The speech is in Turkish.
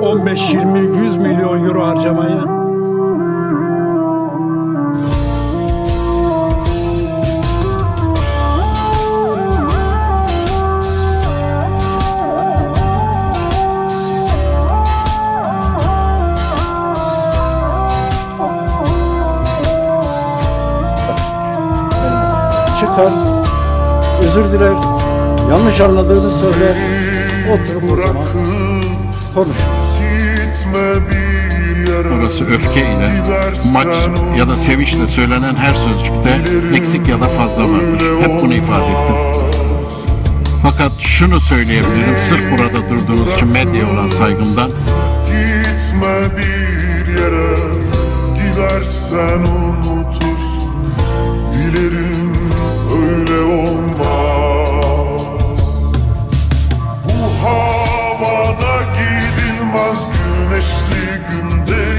15, 20, 100 milyon euro harcamayı. Çıkar, özür diler, yanlış anladığını söyler, oturup o zaman konuşuruz. Gitme bir yere Orası öfkeyle, maç ya da sevinçle söylenen her sözcükte eksik ya da fazla vardır. Hep bunu ifade ettim. Fakat şunu söyleyebilirim, sırf burada durduğunuz için medyaya olan saygımdan, Gitme bir yere Gidersen unutursun Bu